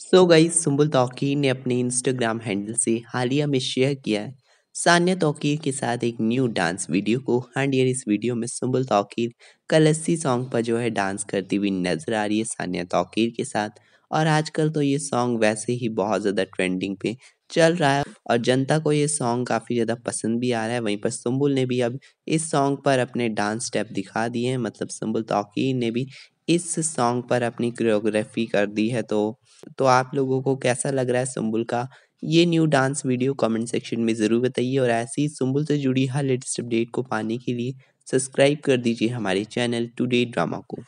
So guys Sumbul Tauqeer ने अपने Instagram handle से हालिया में शेयर किया है। सानिया तौकीर के साथ एक न्यू डांस वीडियो को। एंड यार, इस वीडियो में सुम्बुल तौकीर कलस्सी सॉन्ग पर जो है डांस करती हुई नज़र आ रही है सानिया तौकीर के साथ। और आजकल तो ये सॉन्ग वैसे ही बहुत ज़्यादा ट्रेंडिंग पे चल रहा है। और जनता को ये सॉन्ग काफ़ी ज़्यादा पसंद भी आ रहा है। वहीं पर सुम्बुल ने भी अब इस सॉन्ग पर अपने डांस स्टेप दिखा दिए हैं। मतलब सुम्बुल तौकीर ने भी इस सॉन्ग पर अपनी कोरियोग्राफी कर दी है तो तो आप लोगों को कैसा लग रहा है सुम्बुल का? ये new dance video comment section में ज़रूर बताइए और ऐसी सुम्बुल से जुड़ी हर लेटेस्ट अपडेट को पाने के लिए सब्सक्राइब कर दीजिए हमारे चैनल टुडे ड्रामा को।